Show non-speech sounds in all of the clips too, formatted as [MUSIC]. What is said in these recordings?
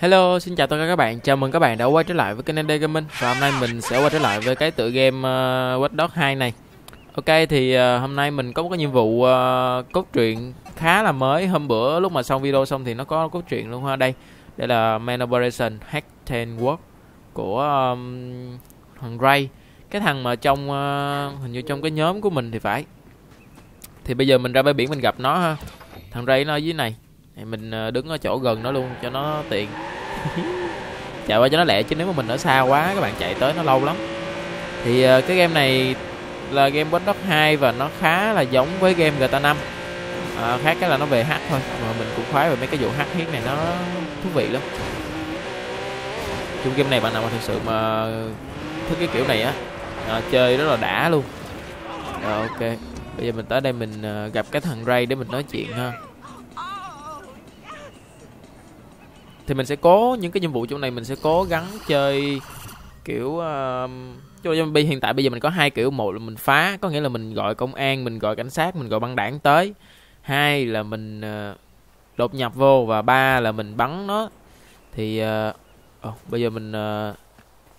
Hello, xin chào tất cả các bạn. Chào mừng các bạn đã quay trở lại với kênh ND Gaming. Và hôm nay mình sẽ quay trở lại với cái tựa game uh, Watch Dogs 2 này. Ok thì uh, hôm nay mình có một cái nhiệm vụ uh, cốt truyện khá là mới. Hôm bữa lúc mà xong video xong thì nó có cốt truyện luôn ha. Đây, đây là Man Operation Hack Ten Work của um, thằng Ray. Cái thằng mà trong uh, hình như trong cái nhóm của mình thì phải. Thì bây giờ mình ra bãi biển mình gặp nó ha. Thằng Ray nó ở dưới này thì mình ờ, đứng ở chỗ gần nó luôn cho nó tiện. [LAUGHS] Chạy qua cho nó lẹ chứ nếu mà mình ở xa quá các bạn chạy tới nó lâu lắm. Thì ờ, cái game này là game Watch Dogs 2 và nó khá là giống với game GTA 5 à, ờ, khác cái là nó về hack thôi mà mình cũng khoái về mấy cái vụ hack hiết này nó thú vị lắm. Chung game này bạn nào mà thực sự mà thích cái kiểu này á à, chơi rất là đã luôn. Rồi ok. Bây giờ mình tới đây mình gặp cái thằng Ray để mình nói chuyện ha. Thì mình sẽ cố những cái nhiệm vụ trong này mình sẽ cố gắng chơi kiểu uh, cho zombie hiện tại bây giờ mình có hai kiểu. Một là mình phá có nghĩa là mình gọi công an mình gọi cảnh sát mình gọi băng đảng tới. Hai là mình uh, đột nhập vô và ba là mình bắn nó. Thì uh, oh, bây giờ mình uh,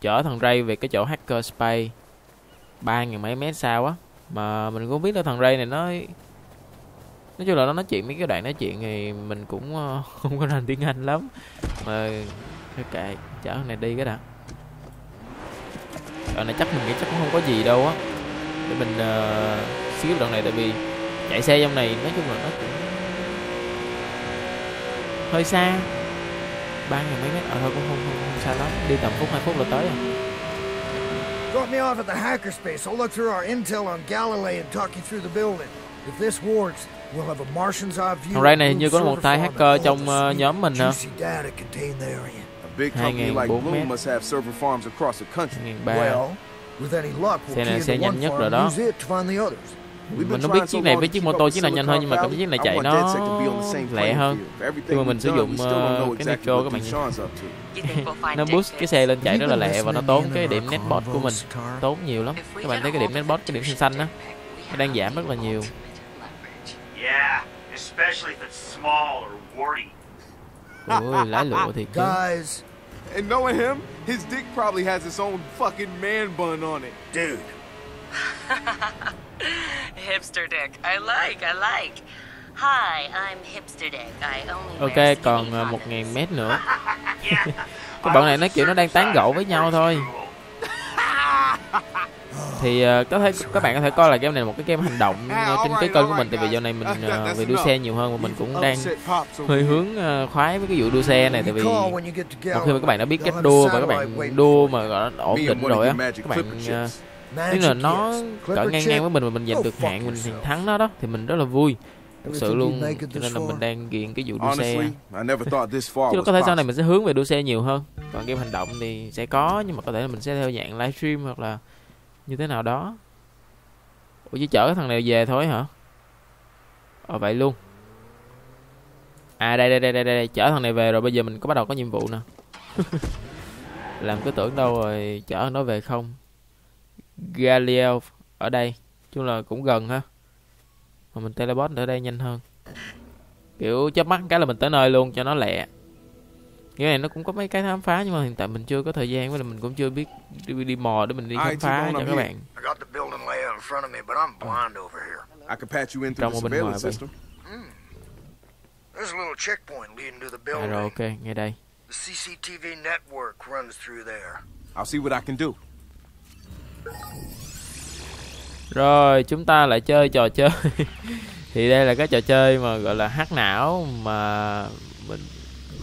chở thằng Ray về cái chỗ hacker space ba ngàn mấy mét sao á mà mình cũng biết là thằng Ray này nó nói chung là nó nói chuyện mấy cái đoạn nói chuyện thì mình cũng ờ, [LAUGHS] không có rành tiếng anh lắm. Mà thôi kệ chở này đi cái đã. Đoạn này chắc mình nghĩ chắc cũng không có gì đâu á. Để mình uh, skip đoạn này tại vì chạy xe trong này nói chung là nó cũng hơi xa. Ba ngàn mấy mét ở thôi cũng không, không, không xa lắm. Đi tầm phút hai phút là tới rồi. Drop me off at the hackerspace. I'll look through our intel on Galilee and talk you through the building. If this works, Thằng Ray này hình như có một tay hacker trong uh, nhóm mình hả? 2004 mét. 2003 Xe này xe nhanh nhất rồi đó. mình không biết chiếc này với chiếc mô tô chiếc nào nhanh hơn nhưng mà cảm chiếc này chạy nó lẹ hơn. khi mà mình sử dụng uh, cái nitro các bạn nhìn nó boost cái xe lên chạy rất là lẹ và nó tốn cái điểm netbot của mình. tốn nhiều lắm. Các bạn thấy cái điểm netbot cái điểm xanh xanh đó nó đang giảm rất là nhiều especially if it's small or warty. Ôi, lái lụa thiệt chứ. Guys, and knowing him, his dick probably has its own fucking man bun on it. Dude. [LAUGHS] hipster dick. I like, I like. Hi, I'm hipster dick. I only Ok, còn uh, một ngàn mét nữa. [LAUGHS] cái bọn này nó kiểu nó đang tán gẫu với nhau thôi thì uh, có thể các bạn có thể coi là game này một cái game hành động uh, trên cái kênh của mình tại vì giờ này mình [LAUGHS] uh, về đua xe nhiều hơn và mình cũng đang hơi hướng uh, khoái với cái vụ đua xe này tại vì một khi mà các bạn đã biết cách đua và các bạn đua mà gọi ổn định rồi á các bạn uh, nếu là nó cỡ ngang ngang với mình mà mình giành được hạng mình thắng nó đó thì mình rất là vui thực sự luôn. cho nên là mình đang nghiện cái vụ đua xe. Chứ có thể sau này mình sẽ hướng về đua xe nhiều hơn. Còn game hành động thì sẽ có nhưng mà có thể là mình sẽ theo dạng livestream hoặc là như thế nào đó? Ủa chỉ chở cái thằng này về thôi hả? Ờ vậy luôn. À đây đây đây đây đây. Chở thằng này về rồi bây giờ mình có bắt đầu có nhiệm vụ nè. [LAUGHS] Làm cứ tưởng đâu rồi chở nó về không? Galileo ở đây. Chung là cũng gần ha. Mà mình teleport ở đây nhanh hơn. Kiểu chớp mắt cái là mình tới nơi luôn cho nó lẹ cái này nó cũng có mấy cái khám phá nhưng mà hiện tại mình chưa có thời gian với là mình cũng chưa biết đi, đi mò để mình đi khám phá cho các bạn trong ở bên ngoài vậy hmm. à, rồi ok ngay đây CCTV network runs through there. I'll see what I can do. Rồi, chúng ta lại chơi trò chơi. [LAUGHS] thì đây là cái trò chơi mà gọi là hack não mà mình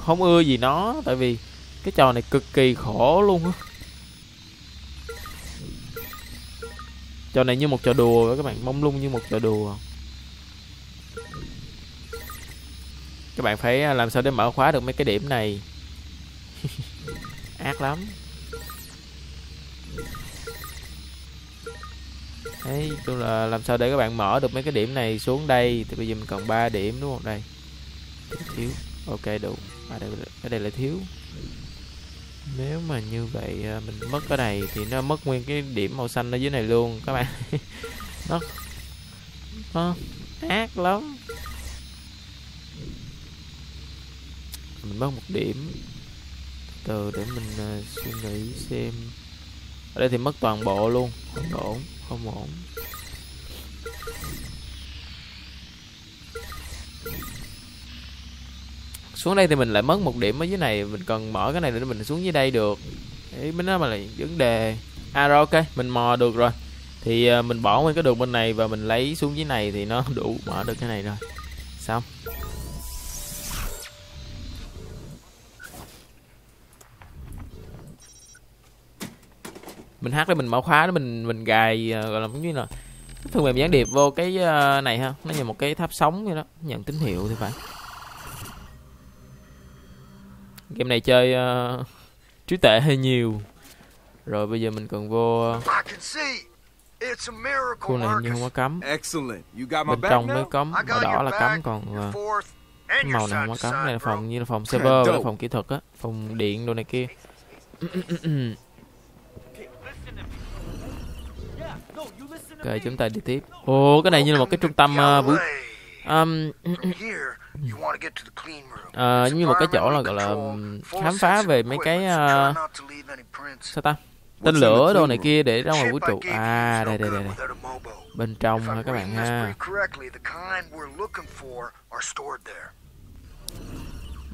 không ưa gì nó, tại vì cái trò này cực kỳ khổ luôn á. Trò này như một trò đùa các bạn, mông lung như một trò đùa. Các bạn phải à, làm sao để mở khóa được mấy cái điểm này? [LAUGHS] Ác lắm. Đấy tôi là làm sao để các bạn mở được mấy cái điểm này xuống đây? Thì bây giờ mình còn 3 điểm, đúng không? Đây. Thiếu ok đủ. À đây, cái đây là thiếu. Nếu mà như vậy à, mình mất cái này thì nó mất nguyên cái điểm màu xanh ở dưới này luôn các bạn. [LAUGHS] Nó nó ác lắm. Mình mất một điểm. Từ để mình uh, suy nghĩ xem. Ở đây thì mất toàn bộ luôn. Không ổn không ổn. Xuống đây thì mình lại mất một điểm ở dưới này, mình cần mở cái này để mình xuống dưới đây được. Ý mới nói mà là vấn đề. À rồi, ok, mình mò được rồi. Thì ờ, mình bỏ nguyên cái đường bên này và mình lấy xuống dưới này thì nó [LAUGHS] đủ mở được cái này rồi. Xong. Mình hát để mình mở khóa để mình mình gài ờ, gọi là giống như là phần mềm gián điệp vô cái ờ, này ha. Nó như một cái tháp sóng vậy đó. Nhận tín hiệu thì phải game này chơi uh, trí tệ hơi nhiều. Rồi bây giờ mình cần vô khu này như không có cấm. Bên trong mới cấm màu đỏ là cấm còn uh, cái màu này không có cấm đây là phòng như là phòng server [LAUGHS] là phòng kỹ thuật á phòng điện đồ này kia. Ok chúng ta đi tiếp. Ồ cái này như là một cái trung tâm uh, vũ. Um, à, giống như một cái chỗ là gọi là khám phá về mấy cái uh, sao ta? Tên lửa đồ này kia để ra ngoài vũ trụ. à đây đây đây, đây. bên trong ha các bạn ha?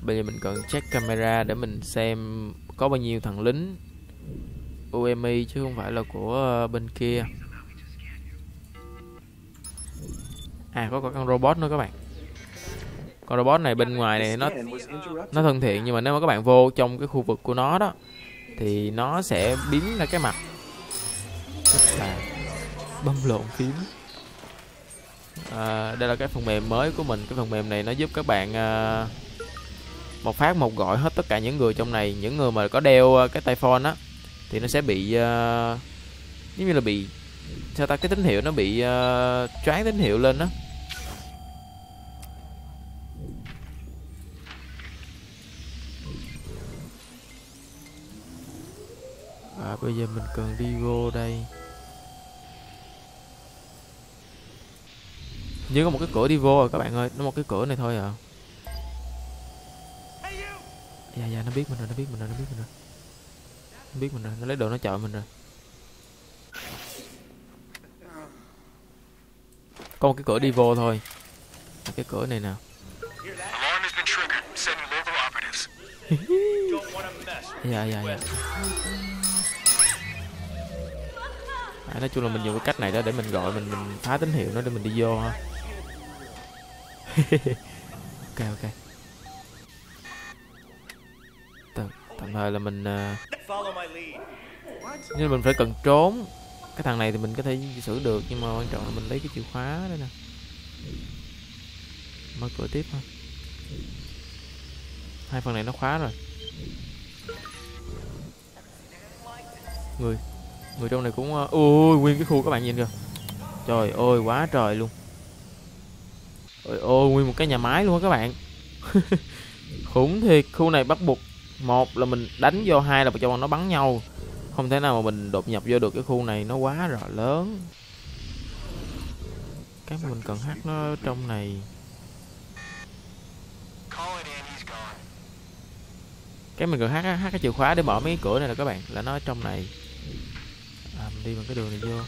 bây giờ mình cần check camera để mình xem có bao nhiêu thằng lính UMI chứ không phải là của bên kia. À có, có con robot nữa các bạn con robot này bên ngoài này nó nó thân thiện nhưng mà nếu mà các bạn vô trong cái khu vực của nó đó thì nó sẽ biến ra cái mặt. Rất là bấm lộn phím. À, đây là cái phần mềm mới của mình. Cái phần mềm này nó giúp các bạn à, một phát một gọi hết tất cả những người trong này. Những người mà có đeo à, cái tay phone á thì nó sẽ bị à, giống như là bị sao ta cái tín hiệu nó bị uh, choáng tín hiệu lên đó bây giờ mình cần đi vô đây. Như có một cái cửa đi vô rồi các bạn ơi nó một cái cửa này thôi à. Dạ dạ nó biết mình rồi nó biết mình rồi nó biết mình rồi. Nó biết mình rồi nó lấy đồ nó chọi mình rồi. Có một cái cửa đi vô thôi cái cửa này nào [LAUGHS] dạ dạ dạ à, nói chung là mình dùng cái cách này đó để mình gọi mình mình phá tín hiệu nó để mình đi vô ha. [LAUGHS] Ok ok. Tạm, tạm thời là mình uh... nhưng mình phải cần trốn. Cái thằng này thì mình có thể xử được nhưng mà quan trọng là mình lấy cái chìa khóa đây nè. Mở cửa tiếp ha. Hai phần này nó khóa rồi. Người người trong này cũng ờ, ôi, nguyên cái khu các bạn nhìn kìa. Trời ơi, quá trời luôn. Ôi ôi, nguyên một cái nhà máy luôn á các bạn. [LAUGHS] Khủng thiệt, khu này bắt buộc một là mình đánh vô, hai là cho bọn nó bắn nhau. Không thể nào mà mình đột nhập vô được cái khu này, nó quá rõ lớn. Cái mà mình cần hát nó trong này. Cái mình cần hát hát cái chìa khóa để mở mấy cái cửa này là các bạn, là nó ở trong này à, mình đi bằng cái đường này vô.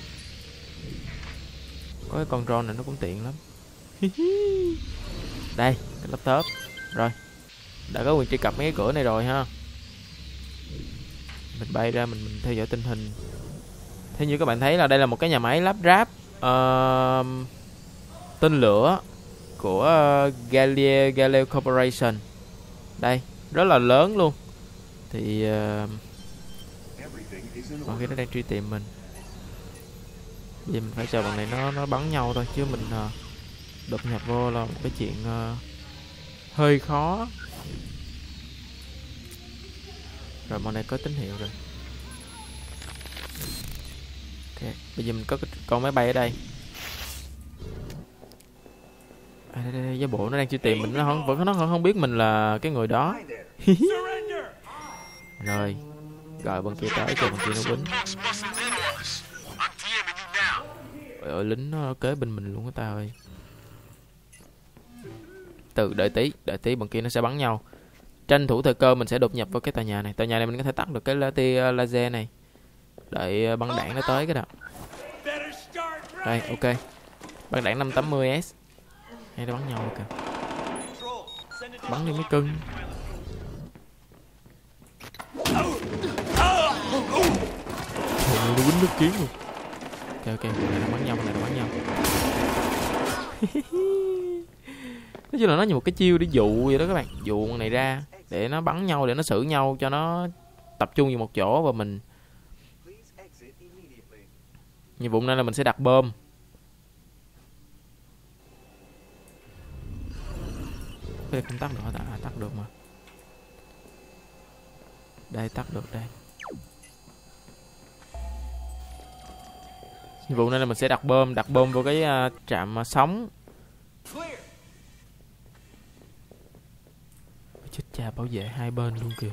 Có cái con drone này nó cũng tiện lắm. [LAUGHS] Đây cái laptop. Rồi đã có quyền truy cập mấy cái cửa này rồi ha. Mình bay ra mình, mình theo dõi tình hình. Thế như các bạn thấy là đây là một cái nhà máy lắp ráp uh, tên lửa của ờ, uh, Galileo, Galileo Corporation. Đây rất là lớn luôn. Thì uh, còn khi nó đang truy tìm mình. Bây mình phải chờ bọn này nó nó bắn nhau thôi chứ mình uh, đột nhập vô là một cái chuyện uh, hơi khó. Rồi bọn này có tín hiệu rồi. Ok bây giờ mình có cái con máy bay ở đây. À, đây, đây, đây, giá bộ nó đang truy tìm mình nó không vẫn nó không biết mình là cái người đó. [LAUGHS] Rồi rồi, bên kia tới cho bên kia nó quýnh. Trời ơi, lính nó kế bên mình luôn á ta ơi. Từ đợi tí đợi tí bên kia nó sẽ bắn nhau. Tranh thủ thời cơ mình sẽ đột nhập vào cái tòa nhà này. Tòa nhà này mình có thể tắt được cái tia ờ, laser này. Đợi ờ, băng đạn nó tới cái đó. Đây, ok. Băng đạn 580 s. Hay nó bắn nhau kìa. Bắn đi mấy cưng. Người nó quýnh nước kiến luôn. Ok ok này nó bắn nhau này nó bắn nhau. [LAUGHS] Nói chung là nó như một cái chiêu để dụ vậy đó các bạn. Dụ con này ra để nó bắn nhau để nó xử nhau cho nó tập trung vào một chỗ và mình nhiệm vụ này là mình sẽ đặt bơm. Đây không tắt được hả à, tắt được mà. Đây tắt được đây. Nhiệm vụ này là mình sẽ đặt bơm đặt bơm vào cái uh, trạm uh, sóng. Chết cha bảo vệ hai bên luôn kìa.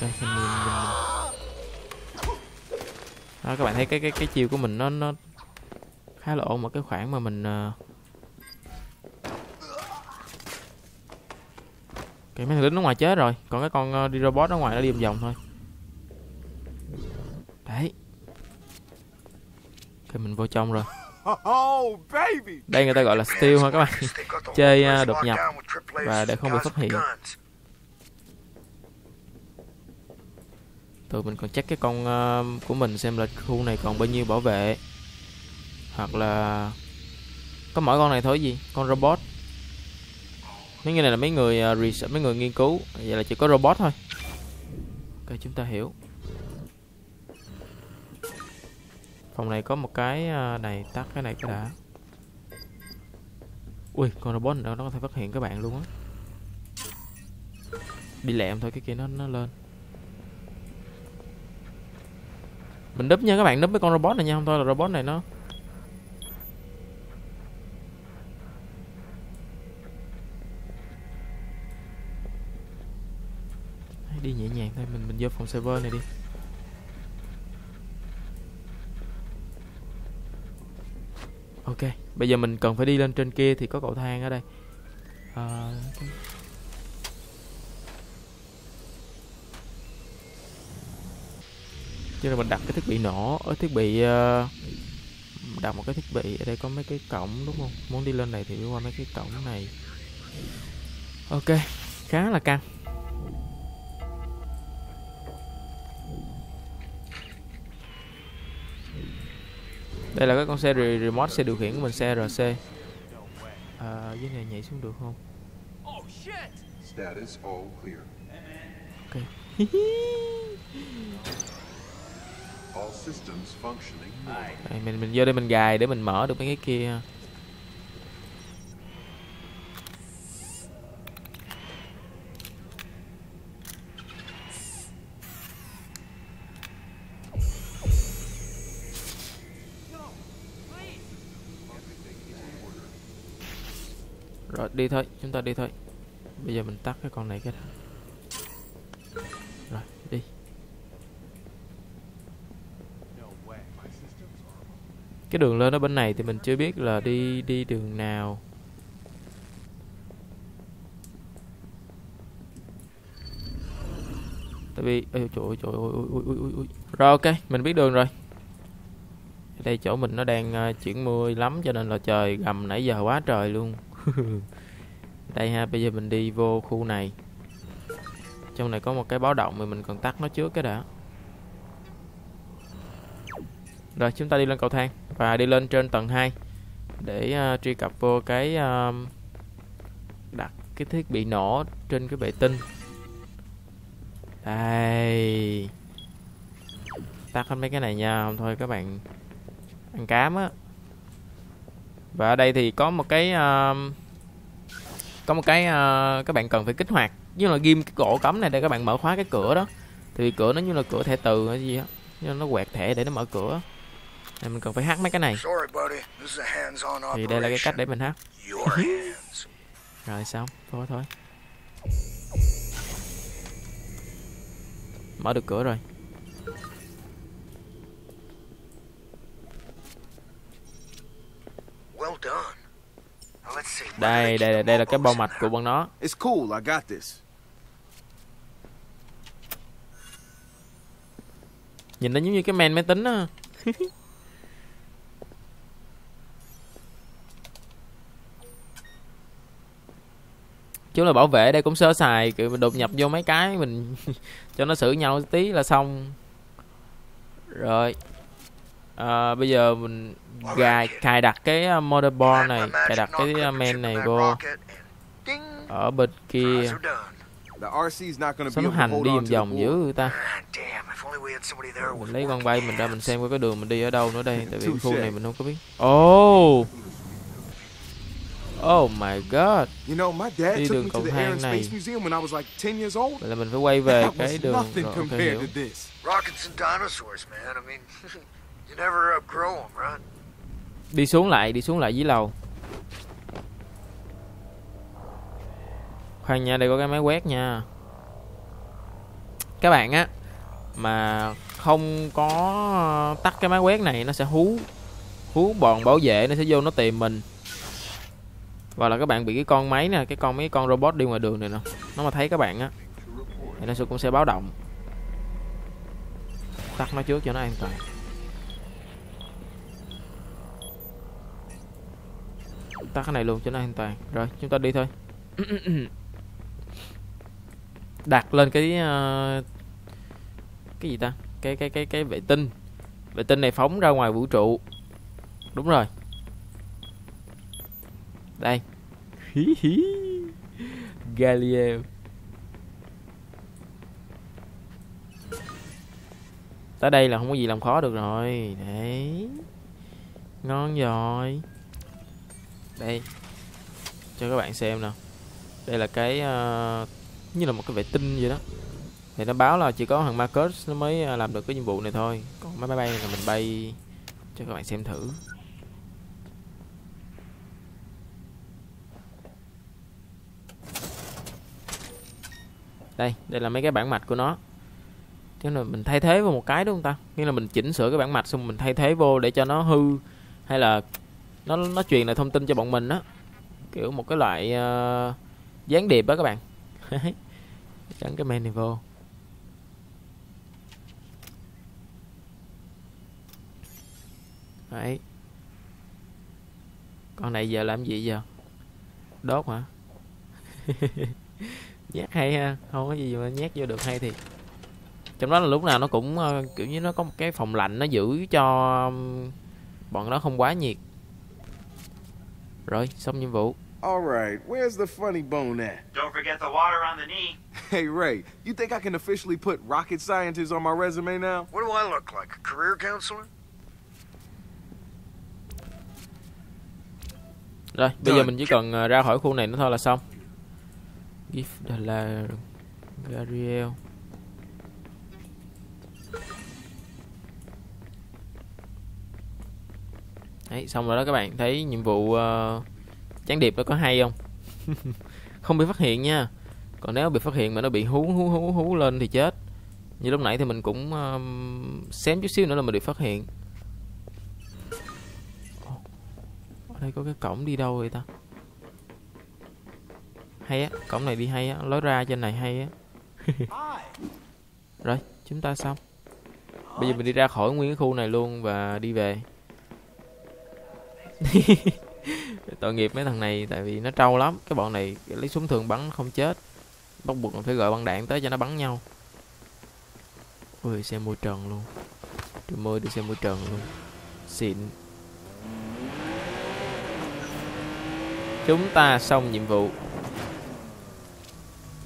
Mình, mình, mình, Đó, các bạn thấy cái cái cái chiêu của mình nó nó khá là ổn ở cái khoảng mà mình uh... cái mấy thằng lính ở ngoài chết rồi. Còn cái con uh, đi robot ở ngoài nó đi vòng vòng thôi. Đấy. Cái mình vô trong rồi. Oh, đây người ta gọi là steal ha các bạn. Chơi uh, đột nhập và để không bị phát hiện. tụi mình còn check cái con uh, của mình xem là khu này còn bao nhiêu bảo vệ. Hoặc là có mỗi con này thôi gì? Con robot mấy người này là mấy người uh, research mấy người nghiên cứu. Vậy là chỉ có robot thôi. Ok chúng ta hiểu. Phòng này có một cái uh, này tắt cái này cái đã. Ui con robot nữa nó có thể phát hiện các bạn luôn á. Đi lẹm thôi cái kia nó nó lên. Mình đúp nha các bạn đúp với con robot này nha. Không thôi là robot này nó đi nhẹ nhàng thôi mình mình vô phòng server này đi. Ok bây giờ mình cần phải đi lên trên kia thì có cầu thang ở đây. À, chứ là mình đặt cái thiết bị nổ ở thiết bị uh, đặt một cái thiết bị ở đây có mấy cái cổng đúng không? Muốn đi lên này thì đi qua mấy cái cổng này. Ok khá là căng. Đây là cái con xe remote xe điều khiển của mình xe rc à, dưới này nhảy xuống được không? Ok. Đây, mình mình vô đây mình gài để mình mở được mấy cái kia rồi đi thôi chúng ta đi thôi. Bây giờ mình tắt cái con này cái đó. rồi đi. Cái đường lên ở bên này thì mình chưa biết là đi đi đường nào. Tại vì ôi trời ơi trời ơi ôi, ôi, ôi, ôi, rồi ok mình biết đường rồi. Đây chỗ mình nó đang uh, chuyển mưa lắm cho nên là trời gầm nãy giờ quá trời luôn. [LAUGHS] đây ha bây giờ mình đi vô khu này. Trong này có một cái báo động mà mình cần tắt nó trước cái đã. Rồi chúng ta đi lên cầu thang và đi lên trên tầng 2 để uh, truy cập vô cái uh, đặt cái thiết bị nổ trên cái vệ tinh. Đây. Tắt hết mấy cái này nha không thôi các bạn ăn cám á. Và ở đây thì có một cái uh, có một cái uh, các bạn cần phải kích hoạt. Như là ghim cái cổ cấm này để các bạn mở khóa cái cửa đó. Thì cửa nó như là cửa thẻ từ hay gì á. Nó quẹt thẻ để nó mở cửa. Nên mình cần phải hát mấy cái này. Thì đây là cái cách để mình hát. [LAUGHS] rồi xong. Thôi thôi. Mở được cửa rồi. Well done. Đây đây đây là cái bao mạch của bọn nó. It's cool, I got this. nhìn nó giống như cái men máy tính á. [LAUGHS] Chú là bảo vệ đây cũng sơ sài kiểu mình đột nhập vô mấy cái mình [LAUGHS] cho nó xử nhau tí là xong. Rồi à, bây giờ mình gài cài đặt cái uh, motherboard này cài đặt cái uh, main này vô ở bên kia. To hành đi vòng vòng dữ người ta. Damn, if only we had somebody there with mình lấy con bay mình ra mình xem coi cái đường mình đi ở đâu nữa đây tại vì khu này mình không có biết. Oh oh my god! You know, my dad Đi took đường me to cầu the Air and thang này. Space Museum when I was like 10 years old. vậy là mình phải quay về cái đường nothing rồi, ok compared hiểu. to this. rockets and dinosaurs, man. I mean, [LAUGHS] đi xuống lại, đi xuống lại dưới lầu. Khoan nha, đây có cái máy quét nha. Các bạn á, mà không có tắt cái máy quét này, nó sẽ hú hú bọn bảo vệ, nó sẽ vô nó tìm mình. Và là các bạn bị cái con máy nè, cái con mấy con robot đi ngoài đường này nè, nó mà thấy các bạn á, thì nó sẽ cũng sẽ báo động. Tắt nó trước cho nó an toàn. Tắt cái này luôn cho nó an toàn. Rồi chúng ta đi thôi. [COUGHS] Đặt lên cái uh, cái gì ta? Cái cái cái cái vệ tinh. Vệ tinh này phóng ra ngoài vũ trụ. Đúng rồi. Đây. Hí hí. Galileo. Tới đây là không có gì làm khó được rồi. Đấy. Ngon rồi đây. Cho các bạn xem nè. Đây là cái uh, như là một cái vệ tinh vậy đó. Thì nó báo là chỉ có thằng Marcus nó mới ờ, làm được cái nhiệm vụ này thôi. Còn máy bay này là mình bay cho các bạn xem thử. Đây đây là mấy cái bản mạch của nó. Thế là mình thay thế vô một cái đúng không ta? Nghĩa là mình chỉnh sửa cái bản mạch xong mình thay thế vô để cho nó hư hay là nó nó truyền lại thông tin cho bọn mình á. Kiểu một cái loại uh, gián điệp đó các bạn. [LAUGHS] Chẳng cái men này vô đấy. Con này giờ làm gì giờ? Đốt hả? [LAUGHS] Nhát hay ha. Không có gì mà nhét vô được hay thì trong đó là lúc nào nó cũng ờ, kiểu như nó có một cái phòng lạnh nó giữ cho bọn nó không quá nhiệt rồi xong nhiệm vụ All right, where's the funny bone at? Don't forget the water on the knee. Hey, Ray, you think I can officially put rocket scientist on my resume now? What do I look like? A career counselor? Rồi, bây giờ mình chỉ cần ờ, ra khỏi khu này nữa thôi là xong. Gift là Gariel. Đấy, xong rồi đó các bạn thấy nhiệm vụ uh, gián điệp nó có hay không? [LAUGHS] không bị phát hiện nha. Còn nếu bị phát hiện mà nó bị hú hú hú hú lên thì chết. Như lúc nãy thì mình cũng um, xém chút xíu nữa là mình bị phát hiện. Ở đây có cái cổng đi đâu vậy ta? Hay á, cổng này đi hay á, lối ra trên này hay á. [LAUGHS] Rồi, chúng ta xong. Bây giờ mình đi ra khỏi nguyên cái khu này luôn và đi về. [LAUGHS] Tội nghiệp mấy thằng này tại vì nó trâu lắm, cái bọn này lấy súng thường bắn không chết. Bắt buộc mình phải gọi băng đạn tới cho nó bắn nhau. Ui, xe môi trần luôn. Trời mưa đi xe môi trần luôn. Xịn. Chúng ta xong nhiệm vụ.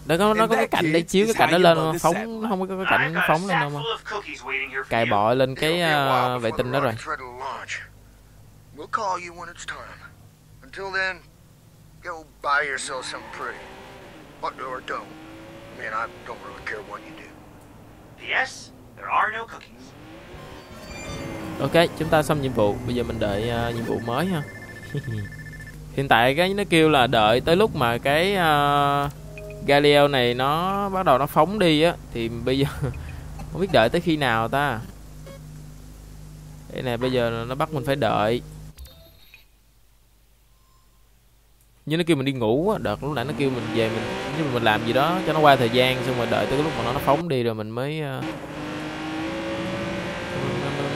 nó có nó có cái cạnh để chiếu cái cạnh nó lên phóng nó không có cái cảnh cạnh phóng lên đâu mà. Cài bọ lên cái uh, vệ tinh đó rồi. rocket's ready to launch. We'll call you when it's time. Until then, go buy yourself something pretty. Or, or don't. I mean, I don't really care what you do. P.S. There are no cookies. Ok, chúng ta xong nhiệm vụ. Bây giờ mình đợi ờ, nhiệm vụ mới ha. [LAUGHS] Hiện tại cái nó kêu là đợi tới lúc mà cái uh, Galileo này nó bắt đầu nó phóng đi á thì bây giờ [LAUGHS] không biết đợi tới khi nào ta. Đây nè, bây giờ nó bắt mình phải đợi. Như nó kêu mình đi ngủ á đợt lúc nãy nó kêu mình về mình như mình làm gì đó cho nó qua thời gian xong rồi đợi tới cái lúc mà nó nó phóng đi rồi mình mới uh,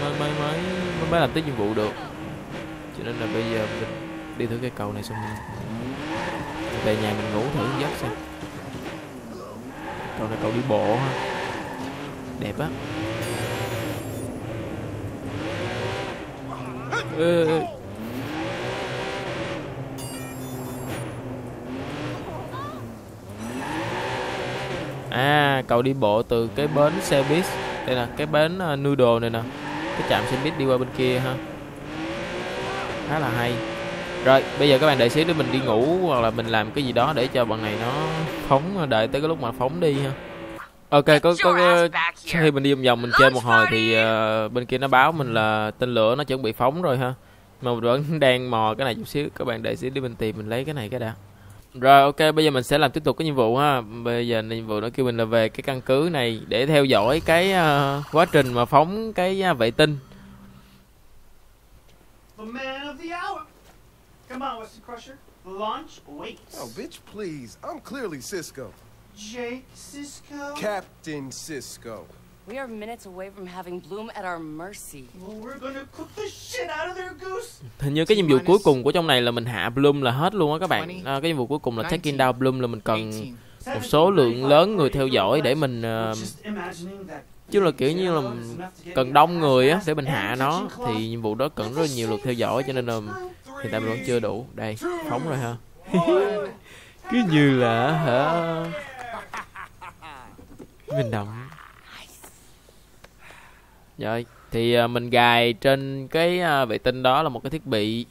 mới, mới, mới, mới, mới, làm tới nhiệm vụ được. Cho nên là bây giờ mình đi thử cái cầu này xong mình về nhà mình ngủ thử giấc xem. Cầu này cầu đi bộ ha. Đẹp á. Ê, ê. À cầu đi bộ từ cái bến xe buýt đây nè cái bến uh, noodle này nè. Cái trạm xe buýt đi qua bên kia ha. Khá là hay. Rồi bây giờ các bạn đợi xíu để mình đi ngủ hoặc là mình làm cái gì đó để cho bọn này nó phóng đợi tới cái lúc mà phóng đi ha. Ok có có, có khi mình đi vòng vòng mình chơi một hồi thì uh, bên kia nó báo mình là tên lửa nó chuẩn bị phóng rồi ha. Mà mình vẫn đang mò cái này chút xíu các bạn đợi xíu để mình tìm mình lấy cái này cái đã rồi ok bây giờ mình sẽ làm tiếp tục cái nhiệm vụ ha bây giờ nhiệm vụ nó kêu mình là về cái căn cứ này để theo dõi cái uh, quá trình mà phóng cái uh, vệ tinh The man of the hour. Come on, Weston Crusher. The launch waits. Oh, bitch, please. I'm clearly Cisco. Jake Cisco. Captain Cisco. We are minutes away from having Bloom at our mercy. Well, we're gonna cook the shit out of their goose. hình như cái nhiệm vụ cuối cùng của trong này là mình hạ Bloom là hết luôn á các bạn. à, cái nhiệm vụ cuối cùng là taking down Bloom là mình cần một số lượng lớn người theo dõi để mình uh, chứ là kiểu như là cần đông người á để mình hạ nó thì nhiệm vụ đó cần rất là nhiều lượt theo dõi cho nên là hiện tại mình vẫn chưa đủ. Đây phóng rồi ha [LAUGHS] cứ như là hả? mình động rồi thì à, mình gài trên cái à, vệ tinh đó là một cái thiết bị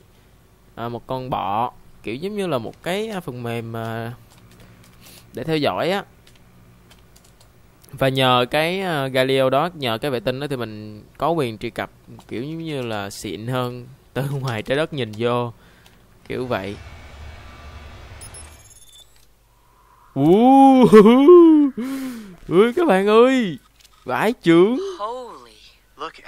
à, một con bọ kiểu giống như là một cái phần mềm để theo dõi á. Và nhờ cái Galileo đó nhờ cái vệ tinh đó thì mình có quyền truy cập kiểu giống như là xịn hơn [LAUGHS] từ ngoài trái đất nhìn vô kiểu vậy. [LAUGHS] Ui, các bạn ơi vãi trưởng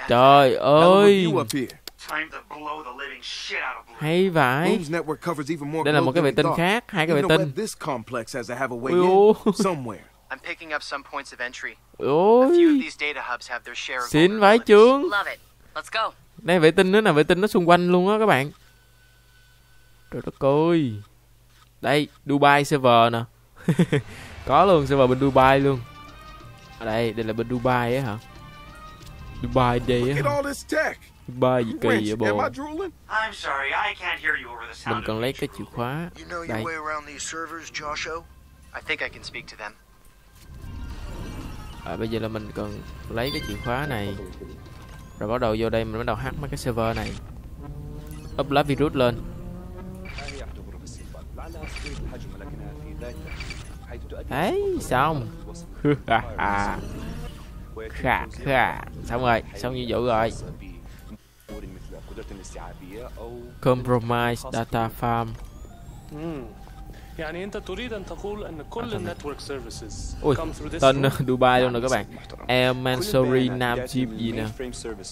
trời ơi view up here. time to blow the living shit out of Blue. hay vãi Bloom's network covers even more đây là một cái vệ than we tinh thought. khác hai cái vệ tinh web this complex has to have a way Ui in [LAUGHS] ôi. somewhere. I'm picking up some points of entry. A few of ôi these data hubs have their share of xịn vãi vulnerabilities. trưởng Love it. Let's go. đây vệ tinh nữa nè vệ tinh nó xung quanh luôn á các bạn trời đất ơi đây Dubai server nè [LAUGHS] có luôn server bên Dubai luôn ở đây đây là bên Dubai á hả Dubai đây á Look at all this tech. Dubai gì kỳ vậy Wrench, bồ am I drooling? I'm sorry, I can't hear you over the sound mình cần lấy cái chìa khóa You know your đây way around these servers, Josho? I think I can speak to them. à, bây giờ là mình cần lấy cái chìa khóa này. Rồi bắt đầu vô đây mình bắt đầu hack mấy cái server này. Up lá virus lên. Đấy xong [LAUGHS] khà khà xong rồi xong nhiệm vụ rồi. Compromise data farm. Ui, tên Dubai luôn rồi các bạn. Air Mansory Nam Chip gì nè.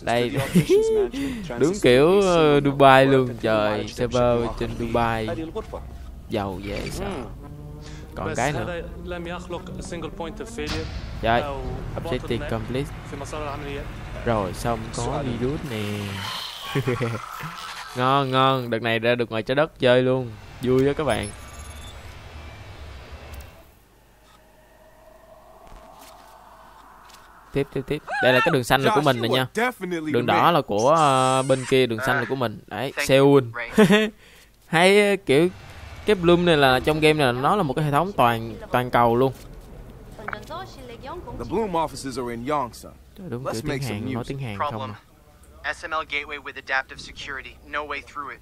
Đây. [LAUGHS] Đúng kiểu uh, Dubai luôn. Trời, server trên Dubai. Giàu vậy sao còn cái nữa. rồi objective dạ, complete. Rồi xong có virus nè. [LAUGHS] Ngon ngon đợt này ra được ngoài trái đất chơi luôn. Vui đó các bạn. Tiếp tiếp tiếp. Đây là cái đường xanh là của mình rồi nha. đường đỏ là của uh, bên kia đường xanh là của mình. Đấy Seoul. [LAUGHS] hay kiểu cái Bloom này là trong game này là nó là một cái hệ thống toàn toàn cầu luôn The Bloom offices are in Yongsan. Trời, đúng Let's make some Hàn nói tiếng Hàn không Problem. à. SML gateway with adaptive security. No way through it.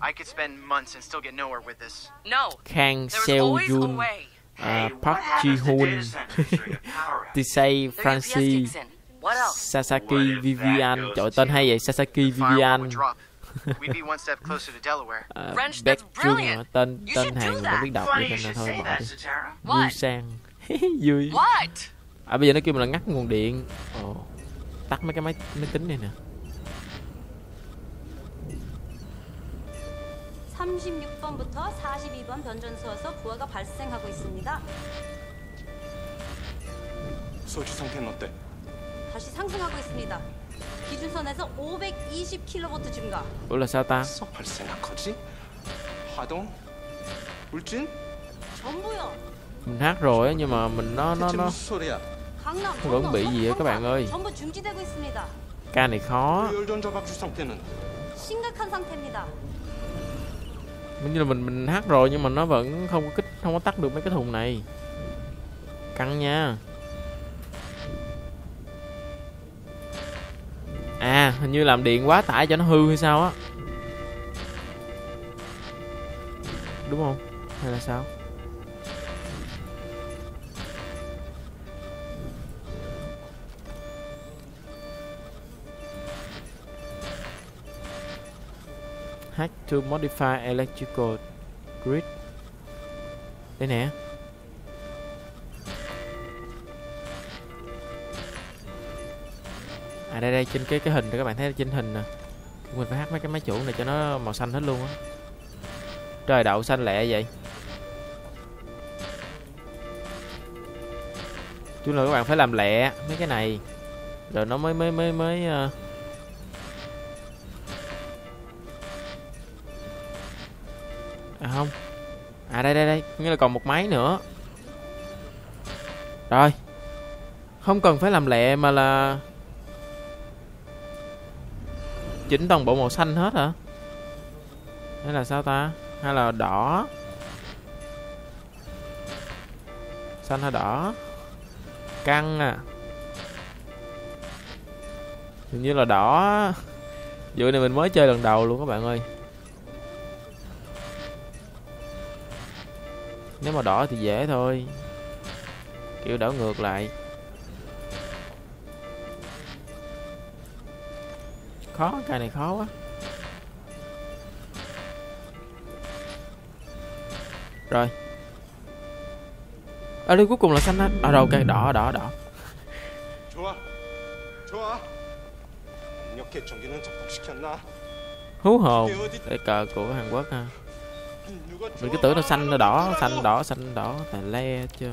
I could spend months and still get nowhere with this. No. Kang Seo way. à, Park Ji Hoon? [LAUGHS] Tisei Francis? Sasaki Vivian trời tên hay vậy Sasaki Vivian. We'd be one step closer to Delaware. uh, French, that's brilliant. tên You tên should Hàn do mình biết đọc you nên should thôi say bỏ that, đi Satara. vui What? sang vui What? à bây giờ nó kêu mình là ngắt nguồn điện ồ tắt mấy cái máy máy tính này nè 36번부터 42번 변전소에서 부하가 발생하고 있습니다. 소지 상태는 어때? 다시 상승하고 있습니다. 기준선에서 520kV 증가. ủa là sao ta 서 발생하지? 하동? 울진? 전부요. mình hát rồi á nhưng mà mình nó nó 대체 nó 무슨 소리야? 강남, vẫn 전북, bị gì á các bạn ơi 전부 중지되고 있습니다. ca này khó 우리 열전자 박수 상태는 심각한 상태입니다. như là mình mình hát rồi nhưng mà nó vẫn không có kích không có tắt được mấy cái thùng này căng nha À hình như làm điện quá tải cho nó hư hay sao á. Đúng không? Hay là sao? Hack to modify electrical grid. Đây nè. Đây đây trên cái cái hình thì các bạn thấy trên hình nè. Mình phải hát mấy cái máy chủ này cho nó màu xanh hết luôn á. Trời đậu xanh lẹ vậy. Chú là các bạn phải làm lẹ mấy cái này. Rồi nó mới mới mới mới uh, à không. À đây đây đây. Nghĩa là còn một máy nữa. Rồi. Không cần phải làm lẹ mà là chỉnh toàn bộ màu xanh hết hả? Hay là sao ta? Hay là đỏ? Xanh hay đỏ? Căng à. Hình như là đỏ. Vụ này mình mới chơi lần đầu luôn các bạn ơi. Nếu mà đỏ thì dễ thôi. Kiểu đảo ngược lại. khó cây này khó quá. Rồi. Ở đây cuối cùng là xanh á ở đâu cây đỏ đỏ đỏ. hú hồn để cờ của hàn quốc ha. mình cứ tưởng nó xanh nó đỏ xanh đỏ xanh đỏ tài le chưa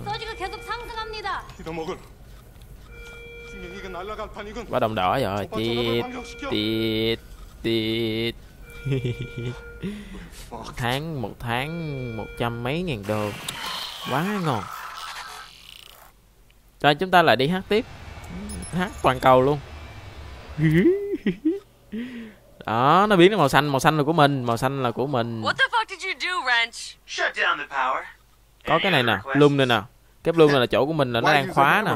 Bắt đồng đỏ rồi. Tít Tít [LAUGHS] Tít. Tháng một tháng một trăm mấy ngàn đô. Quá ngon. Rồi chúng ta lại đi hát tiếp. Hát toàn cầu luôn. [LAUGHS] Đó nó biến cái màu xanh màu xanh là của mình màu xanh là của mình. Có cái này nè lum này nè lum này là chỗ của mình là nó đang khóa nè.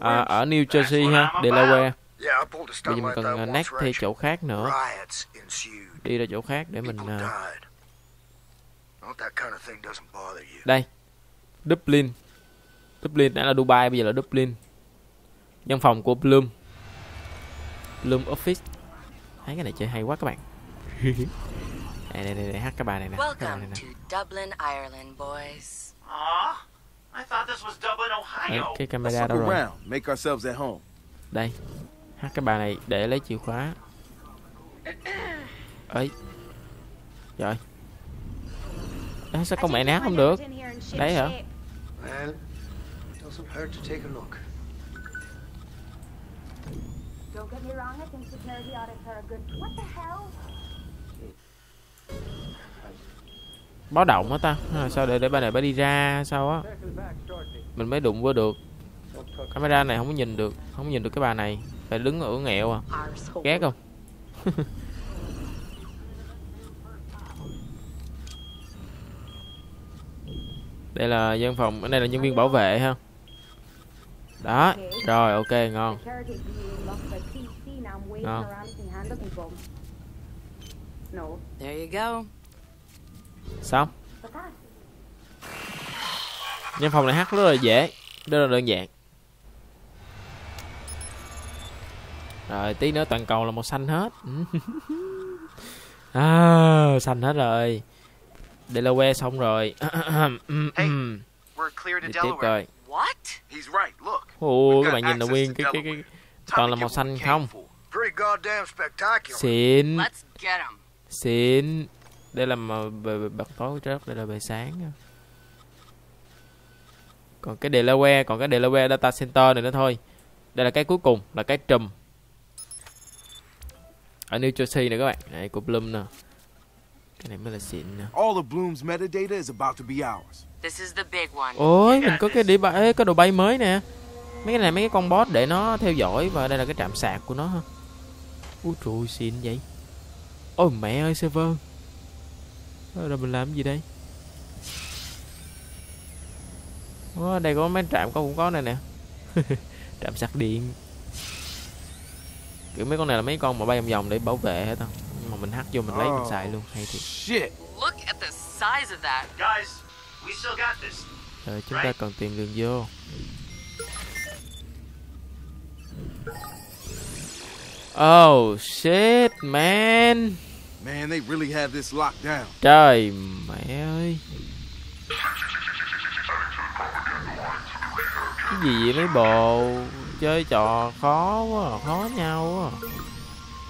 à, ở New Jersey ha Delaware. Bây giờ mình cần once, nát thêm chỗ khác nữa. Đi ra chỗ khác để mình People à, died. Well, that kind of thing doesn't bother you. đây Dublin. Dublin đã là Dubai bây giờ là Dublin. Văn phòng của Bloom. Bloom Office. Thấy cái này chơi hay quá các bạn. [LAUGHS] Đây đây đây, đây hát cái bài này nè cái bài này nè to Dublin, Ireland, boys. Aw, I thought this was Dublin, Đấy, cái camera đâu rồi around, make ourselves at home. đây hát cái bài này để lấy chìa khóa ấy rồi Đấy, sao con mẹ nát không được đấy hả Well, it doesn't hurt to take a look. Don't get me wrong, I think security audits are a good. What the hell? Báo động á ta? À, sao để để ba này ba đi ra sao á? Mình mới đụng vô được. Camera này không có nhìn được không có nhìn được cái bà này. Phải đứng ở nghẹo à. Ghét không? [LAUGHS] Đây là văn phòng ở đây là nhân viên bảo vệ ha. Đó rồi ok ngon. Ngon. No, There you go that văn phòng này hát rất là dễ rất là đơn giản. Rồi tí nữa toàn cầu là màu xanh hết. [LAUGHS] À, xanh hết rồi. Delaware xong rồi. [CLEARS THROAT] Đi tiếp rồi What? He's right. Look. ồ các bạn nhìn là nguyên cái cái cái toàn là màu xanh không? xịn him. xịn đây là mà bề bật tối của trái đất đây là bề sáng. Còn cái Delaware còn cái Delaware data center này nữa thôi. Đây là cái cuối cùng là cái trùm. Ở New Jersey này các bạn. Này của Bloom nè. Cái này mới là xịn nè. All of Bloom's metadata is about to be ours. This is the big one. ôi mình có cái đi bay có đồ bay mới nè. Mấy cái này mấy cái con boss để nó theo dõi và đây là cái trạm sạc của nó ha. Ui trời xịn vậy. Ôi mẹ ơi server rồi mình làm gì đây? Ồ, đây có mấy trạm con cũng có này nè. [LAUGHS] Trạm sạc điện. Kiểu mấy con này là mấy con mà bay vòng vòng để bảo vệ hết á nhưng mà mình hack vô mình lấy mình xài luôn hay thiệt. Shit. Look at the size of that. Guys, we still got this. Rồi chúng ta cần tiền đường vô. Oh shit man Man, they really have this locked down. Trời mẹ ơi. Cái gì vậy mấy bộ? Chơi trò khó quá Khó nhau quá.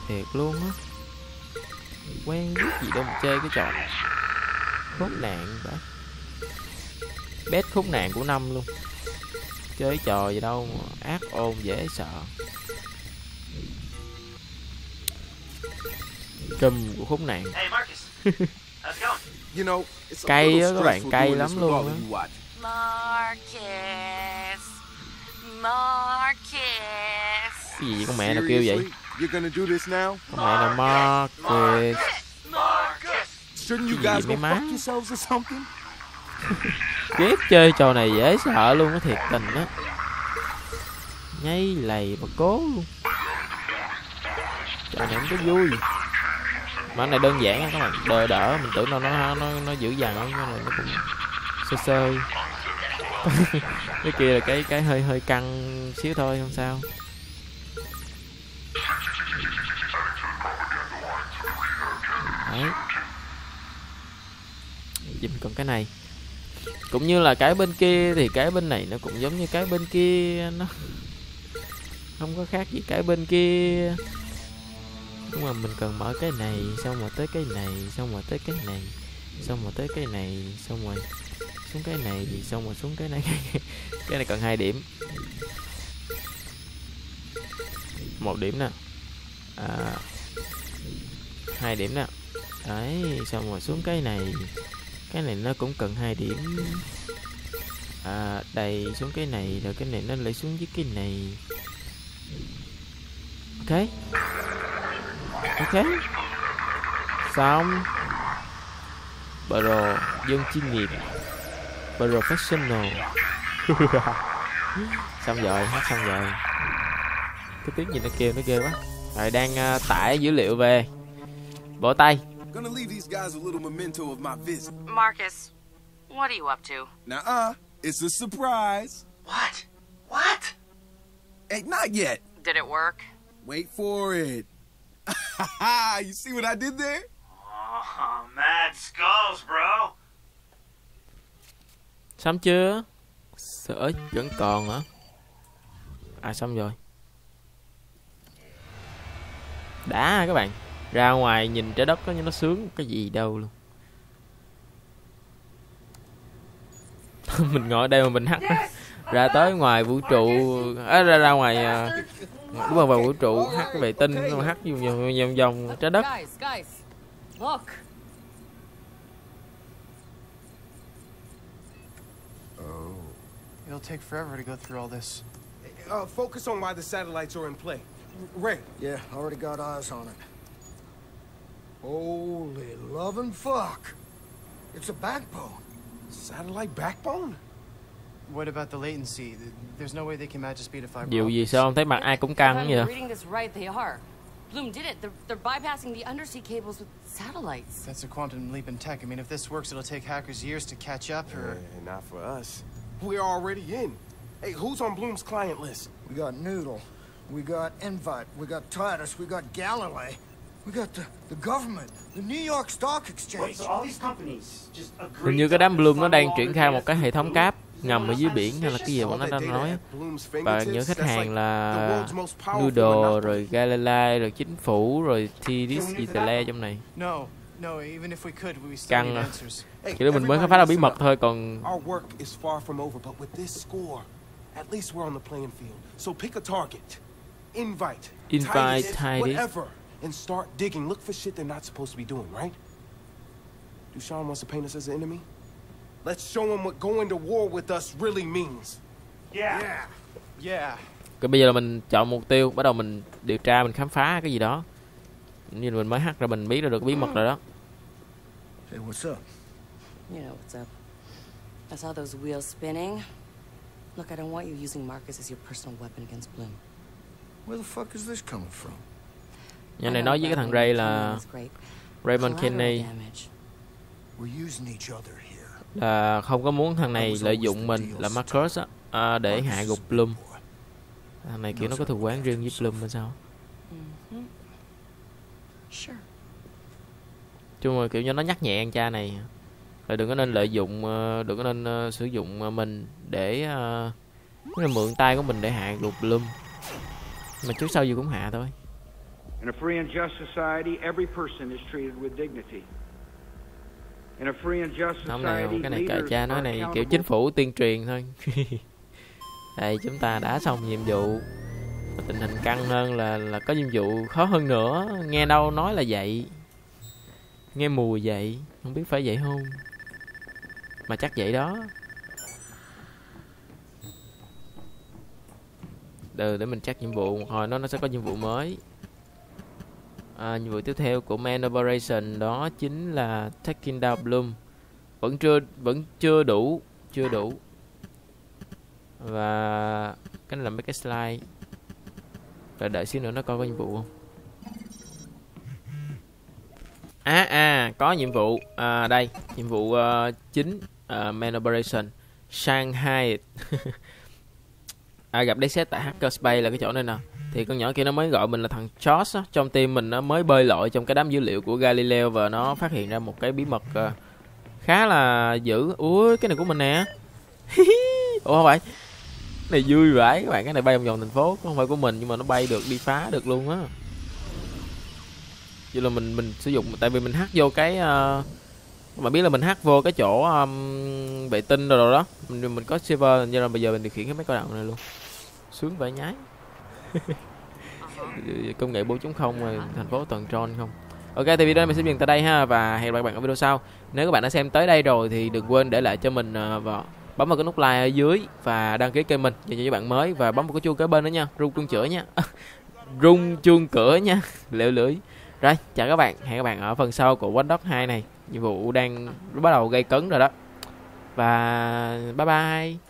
Thiệt luôn á. Quen biết gì đâu mà chơi cái trò này. Khốn nạn vậy Bét khốn nạn của năm luôn. Chơi trò gì đâu mà ác ôn dễ sợ. Trùm của khốn nạn [LAUGHS] it's a Cay á các bạn, cay lắm luôn á. Marcus. Marcus. Cái gì con mẹ nào kêu vậy? Con mẹ là Marcus Marcus. Shouldn't you Gì guys mấy go má? fuck yourselves or something? [LAUGHS] ghét chơi trò này dễ sợ luôn á thiệt tình á nhay lầy mà cố luôn trò này không có vui mà cái này đơn giản các bạn đỡ đỡ, mình tưởng đâu nó nó nó dữ dằn lắm nhưng mà nó cũng sơ sơ. [LAUGHS] Cái kia là cái cái hơi hơi căng xíu thôi, không sao. Đấy. Dùm còn cái này. Cũng như là cái bên kia thì cái bên này nó cũng giống như cái bên kia, nó không có khác gì cái bên kia nhưng mà mình cần mở cái này xong rồi tới cái này xong rồi tới cái này xong rồi tới cái này xong rồi xuống cái này xong rồi xuống cái này. [LAUGHS] Cái này cần hai điểm. Một điểm nè. À, hai điểm nè. Đấy xong rồi xuống cái này. Cái này nó cũng cần hai điểm. À đầy xuống cái này rồi cái này nó lại xuống với cái này. Ok ok xong pro dân chuyên nghiệp professional [LAUGHS] xong rồi hát xong rồi cái tiếng gì nó kêu nó ghê quá rồi đang uh, tải dữ liệu về vỗ tay Gonna leave these guys a little memento of my visit. Marcus, what are you up to? Nuh-uh. It's a surprise. What? What? Hey, not yet. Did it work? Wait for it. [LAUGHS] you see what I did there? Oh, mad skulls, bro. xong chưa? Sợ vẫn còn hả? À xong rồi. Đã các bạn. Ra ngoài nhìn trái đất có như nó sướng cái gì đâu luôn. [LAUGHS] Mình ngồi đây mà mình hắt ra tới ngoài vũ trụ. À, ra ra ngoài à, đúng rồi vào vũ trụ hắt vệ tinh hắt vòng vòng vòng vòng trái đất Guys, guys, look. It'll take forever to go through all this. Uh, focus on why the satellites are in play. Ray, Yeah, already got eyes on it. Holy loving fuck. It's a backbone. satellite backbone? Điều gì sao không thấy mặt ai cũng căng vậy. Bloom did it. They're, they're bypassing the undersea cables with satellites. That's a quantum leap in tech. I mean, if this works, it'll take hackers years to catch up, or... Eh, not for us. We're already in. Hey, who's on Bloom's client list? We got Noodle. We got Invite. We got Titus. We got Galilee. We got the, the government. The New York Stock Exchange. So all these companies just agree hình như cái đám Bloom nó đang triển khai một cái hệ thống cáp ngầm ở dưới biển hay là cái gì bọn nó đang nói và những fingertips, khách hàng là Noodle rồi Galilei rồi chính phủ rồi TDS Digital trong này Căng à. Chỉ là mình mới khám phá ra bí mật thôi còn invite, Invite, and start digging. Look for shit they're not supposed to be doing, right? Dushan wants to paint us as an enemy. Let's show him what going to war with us really means. Yeah. Yeah. Yeah. cái bây giờ là mình chọn mục tiêu bắt đầu mình điều tra mình khám phá cái gì đó như là mình mới hack ra mình biết ra được bí mật rồi đó Hey, what's up? You know what's up. I saw those wheels spinning. Look, I don't want you using Marcus as your personal weapon against Bloom. Where the fuck is this coming from? nhà này nói với cái thằng Ray là Raymond Kenny We're using each other here. Là không có muốn thằng này lợi dụng mình là Marcus á. À, để hạ gục Bloom. thằng này kiểu nó có thù quán riêng với Bloom hay sao. Sure. chung là kiểu như nó nhắc nhẹ anh cha này. Là đừng có nên lợi dụng ờ, đừng có nên ờ, sử dụng ờ, mình để là mượn tay của mình để hạ gục Bloom. Mà trước sau gì cũng hạ thôi. In a free and just society, every person is treated with dignity. Không nào society, cái này leaders cha nói này kiểu chính phủ tuyên truyền thôi. [LAUGHS] Đây chúng ta đã xong nhiệm vụ. Tình hình căng hơn là là có nhiệm vụ khó hơn nữa. Nghe đâu nói là vậy. Nghe mùi vậy. Không biết phải vậy không? Mà chắc vậy đó. Từ để mình check nhiệm vụ một hồi nó nó sẽ có nhiệm vụ mới à, nhiệm vụ tiếp theo của Man Operation đó chính là taking down Bloom. Vẫn chưa vẫn chưa đủ chưa đủ. Và cái này là mấy cái slide. Và đợi xíu nữa nó coi có nhiệm vụ không? À à có nhiệm vụ. À, đây nhiệm vụ uh, chính uh, Man Operation. Shanghai. [LAUGHS] à, gặp đấy xét tại Hackerspace là cái chỗ này nè. Thì con nhỏ kia nó mới gọi mình là thằng Josh á. Trong team mình nó mới bơi lội trong cái đám dữ liệu của Galileo và nó phát hiện ra một cái bí mật uh, khá là dữ. Ui cái này của mình nè. [LAUGHS] Ủa không phải. Cái này vui vãi các bạn cái này bay vòng vòng thành phố không phải của mình nhưng mà nó bay được đi phá được luôn á. Vậy là mình mình sử dụng tại vì mình hát vô cái ờ, uh, mà biết là mình hát vô cái chỗ um, vệ tinh rồi, đó. Mình mình có server như là bây giờ mình điều khiển cái máy coi đạo này luôn sướng vãi nhái [LAUGHS] công nghệ 4.0 mà thành phố toàn drone không Ok thì video này mình sẽ dừng tại đây ha và hẹn gặp lại bạn ở video sau. Nếu các bạn đã xem tới đây rồi thì đừng quên để lại cho mình uh, vào bấm vào cái nút like ở dưới và đăng ký kênh mình dành cho những bạn mới và bấm vào cái chuông kế bên đó nha, rung chuông chữa nha. [LAUGHS] rung chuông cửa nha, [LAUGHS] lưỡi lưỡi. Rồi, chào các bạn, hẹn các bạn ở phần sau của Watch Dogs 2 này. Nhiệm vụ đang bắt đầu gây cấn rồi đó. Và bye bye.